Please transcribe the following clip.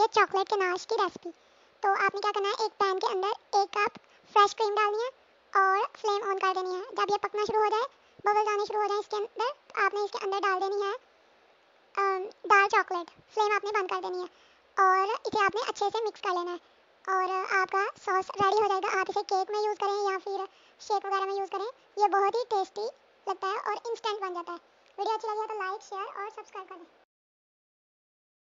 बनाएँगे चॉकलेट के नाश की रेसिपी तो आपने क्या करना है? एक पैन के अंदर एक कप फ्रेश क्रीम डालनी है और फ्लेम ऑन कर देनी है। जब ये पकना शुरू हो जाए बबल्स आने शुरू हो जाए इसके अंदर तो आपने इसके अंदर डाल देनी है डार्क चॉकलेट। फ्लेम आपने बंद कर देनी है और इसे आपने अच्छे से मिक्स कर लेना है। और आपका सॉस रेडी हो जाएगा। आप इसे केक में यूज़ करें या फिर शेक वगैरह में यूज़ करें। ये बहुत ही टेस्टी लगता है और इंस्टेंट बन जाता है। वीडियो अच्छी लगी है तो लाइक शेयर और सब्सक्राइब करें